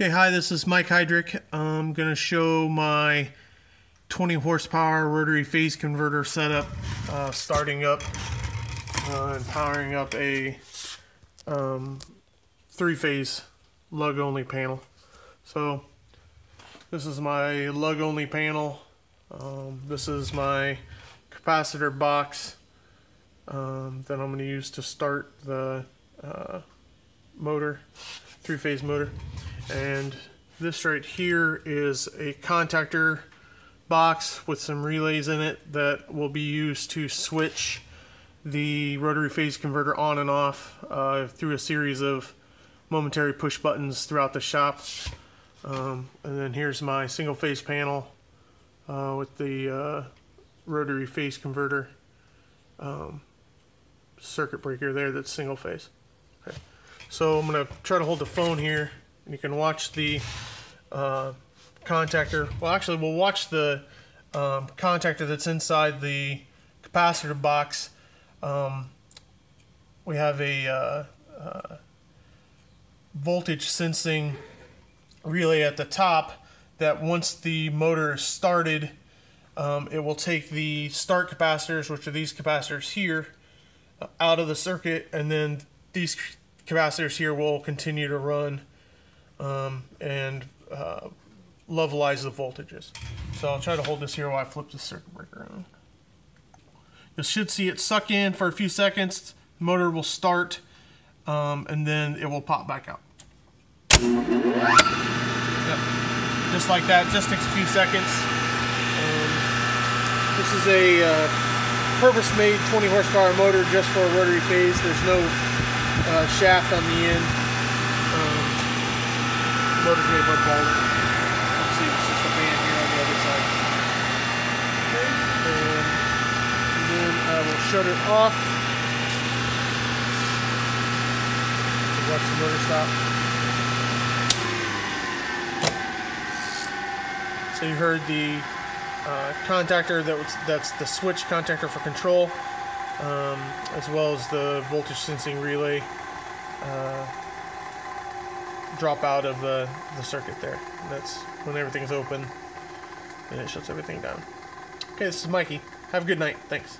Okay, hi, this is Mike Heidrich. I'm going to show my 20 horsepower rotary phase converter setup, uh, starting up uh, and powering up a um, three-phase lug-only panel. So this is my lug-only panel. Um, this is my capacitor box um, that I'm going to use to start the uh, motor, three-phase motor. And this right here is a contactor box with some relays in it that will be used to switch the rotary phase converter on and off uh, through a series of momentary push buttons throughout the shop. Um, and then here's my single phase panel uh, with the uh, rotary phase converter um, circuit breaker there that's single phase. Okay. So I'm going to try to hold the phone here you can watch the uh, contactor. Well, actually, we'll watch the um, contactor that's inside the capacitor box. Um, we have a uh, uh, voltage sensing relay at the top that once the motor is started, um, it will take the start capacitors, which are these capacitors here, out of the circuit, and then these capacitors here will continue to run um, and uh, levelize the voltages. So I'll try to hold this here while I flip the circuit breaker on. You should see it suck in for a few seconds, the motor will start, um, and then it will pop back out. Yep. Just like that, just takes a few seconds. Um, this is a uh, purpose-made 20 horsepower motor just for a rotary phase. There's no uh, shaft on the end. Gave up Let's see, it's just a band here on the other side. Okay, and, and then I will shut it off. Watch the motor stop. So you heard the uh, contactor that was that's the switch contactor for control, um, as well as the voltage sensing relay. Uh, drop out of the, the circuit there. That's when everything's open and it shuts everything down. Okay, this is Mikey. Have a good night. Thanks.